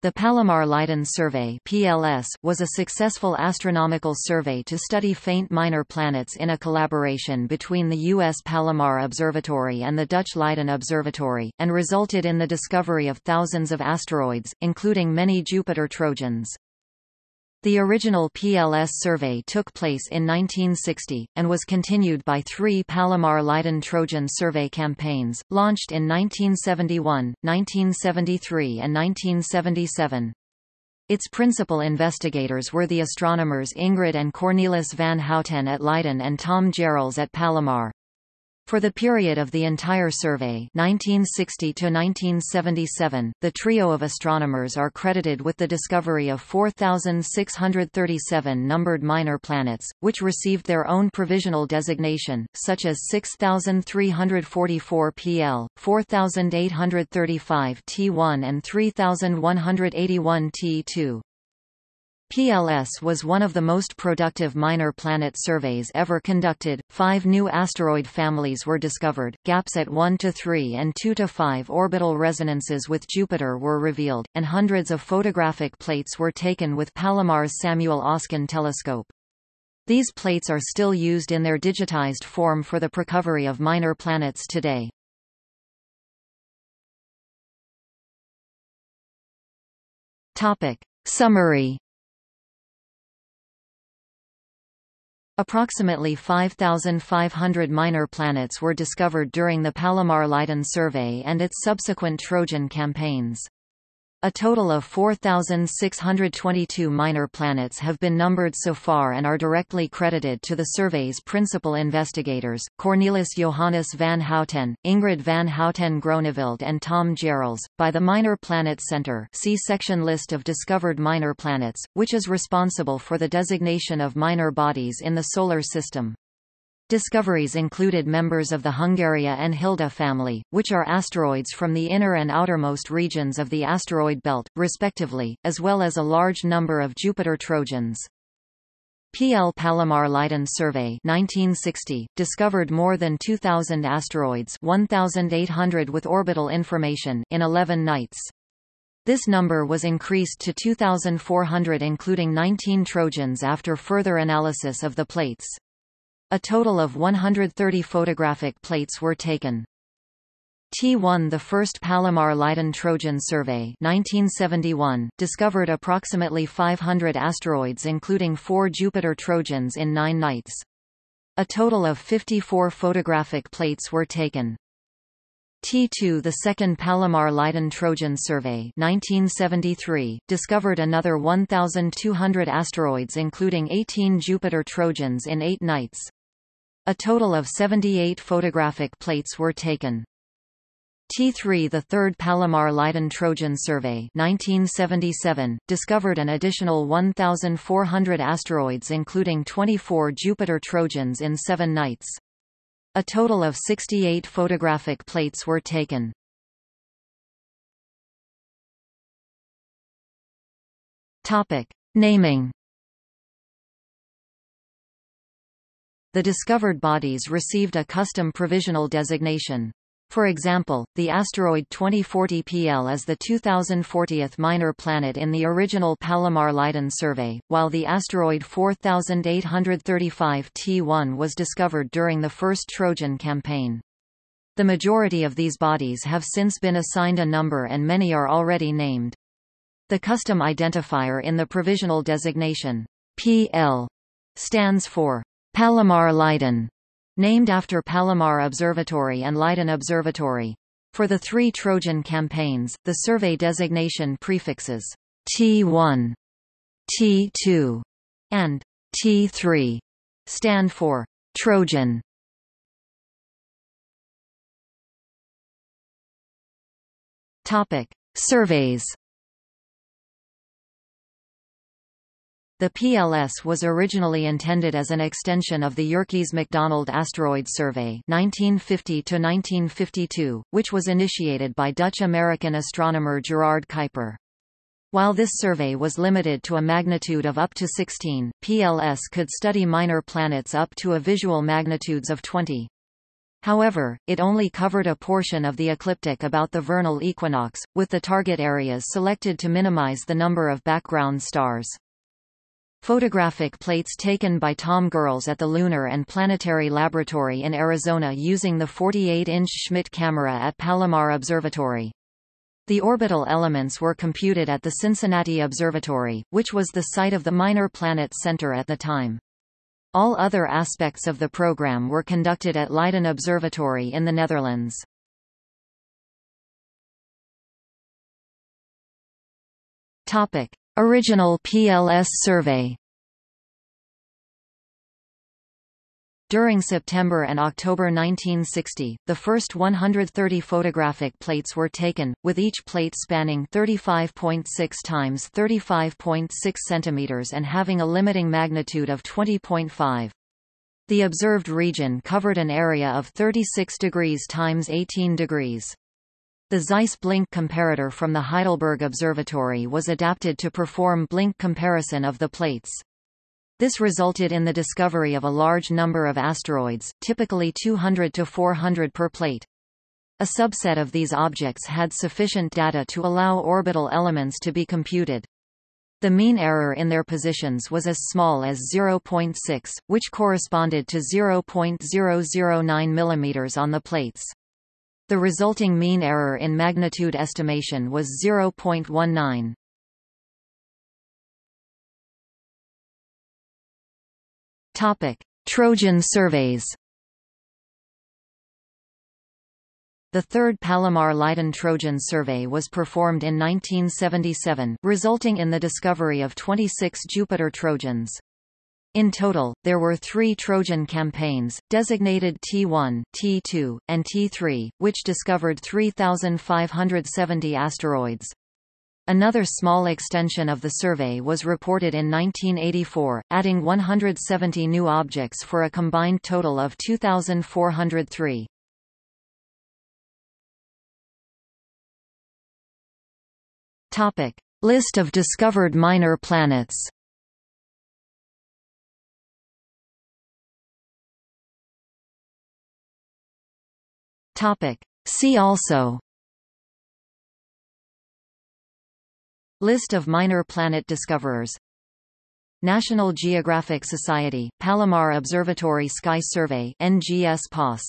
The Palomar-Leiden Survey (PLS) was a successful astronomical survey to study faint minor planets in a collaboration between the U.S. Palomar Observatory and the Dutch Leiden Observatory, and resulted in the discovery of thousands of asteroids, including many Jupiter Trojans. The original PLS survey took place in 1960, and was continued by three Palomar-Leiden Trojan survey campaigns, launched in 1971, 1973 and 1977. Its principal investigators were the astronomers Ingrid and Cornelis van Houten at Leiden and Tom Gehrels at Palomar. For the period of the entire survey 1960 to 1977, the trio of astronomers are credited with the discovery of 4,637 numbered minor planets, which received their own provisional designation, such as 6,344 PL, 4,835 T1 and 3,181 T2. PLS was one of the most productive minor planet surveys ever conducted. Five new asteroid families were discovered, gaps at 1 to 3 and 2 to 5 orbital resonances with Jupiter were revealed, and hundreds of photographic plates were taken with Palomar's Samuel Oskin telescope. These plates are still used in their digitized form for the precovery of minor planets today. Topic. Summary Approximately 5,500 minor planets were discovered during the Palomar-Leiden survey and its subsequent Trojan campaigns. A total of 4,622 minor planets have been numbered so far and are directly credited to the survey's principal investigators, Cornelis Johannes van Houten, Ingrid van Houten Groeneveld and Tom Gehrels, by the Minor Planet Center see section List of discovered minor planets, which is responsible for the designation of minor bodies in the Solar System. Discoveries included members of the Hungaria and Hilda family, which are asteroids from the inner and outermost regions of the asteroid belt, respectively, as well as a large number of Jupiter Trojans. PL Palomar Leiden Survey 1960, discovered more than 2,000 asteroids 1,800 with orbital information in 11 nights. This number was increased to 2,400 including 19 Trojans after further analysis of the plates. A total of 130 photographic plates were taken. T1 The first Palomar-Leiden Trojan survey 1971, discovered approximately 500 asteroids including four Jupiter Trojans in nine nights. A total of 54 photographic plates were taken. T2 The second Palomar-Leiden Trojan survey 1973, discovered another 1,200 asteroids including 18 Jupiter Trojans in eight nights. A total of 78 photographic plates were taken. T3 The third Palomar-Leiden Trojan survey 1977, discovered an additional 1,400 asteroids including 24 Jupiter Trojans in seven nights. A total of 68 photographic plates were taken. Topic. Naming The discovered bodies received a custom provisional designation. For example, the asteroid 2040 PL is the 2040th minor planet in the original Palomar-Leiden survey, while the asteroid 4835 T1 was discovered during the first Trojan campaign. The majority of these bodies have since been assigned a number and many are already named. The custom identifier in the provisional designation, PL, stands for Palomar Leiden, named after Palomar Observatory and Leiden Observatory. For the three Trojan campaigns, the survey designation prefixes T1, T2, and T3 stand for Trojan. Topic: Surveys The PLS was originally intended as an extension of the Yerkes-McDonald Asteroid Survey 1950 which was initiated by Dutch-American astronomer Gerard Kuiper. While this survey was limited to a magnitude of up to 16, PLS could study minor planets up to a visual magnitudes of 20. However, it only covered a portion of the ecliptic about the vernal equinox, with the target areas selected to minimize the number of background stars. Photographic plates taken by Tom Gehrels at the Lunar and Planetary Laboratory in Arizona using the 48-inch Schmidt camera at Palomar Observatory. The orbital elements were computed at the Cincinnati Observatory, which was the site of the Minor Planet Center at the time. All other aspects of the program were conducted at Leiden Observatory in the Netherlands. Topic: Original PLS survey. During September and October 1960, the first 130 photographic plates were taken, with each plate spanning 35.6 times 35.6 cm and having a limiting magnitude of 20.5. The observed region covered an area of 36 degrees times 18 degrees. The Zeiss blink comparator from the Heidelberg Observatory was adapted to perform blink comparison of the plates. This resulted in the discovery of a large number of asteroids, typically 200 to 400 per plate. A subset of these objects had sufficient data to allow orbital elements to be computed. The mean error in their positions was as small as 0.6, which corresponded to 0.009 mm on the plates. The resulting mean error in magnitude estimation was 0.19. Topic: Trojan surveys. The third Palomar-Leiden Trojan survey was performed in 1977, resulting in the discovery of 26 Jupiter Trojans. In total, there were three Trojan campaigns, designated T1, T2, and T3, which discovered 3,570 asteroids. Another small extension of the survey was reported in 1984, adding 170 new objects for a combined total of 2,403. Topic: List of discovered minor planets. Topic: See also. List of minor planet discoverers. National Geographic Society, Palomar Observatory Sky Survey NGS POS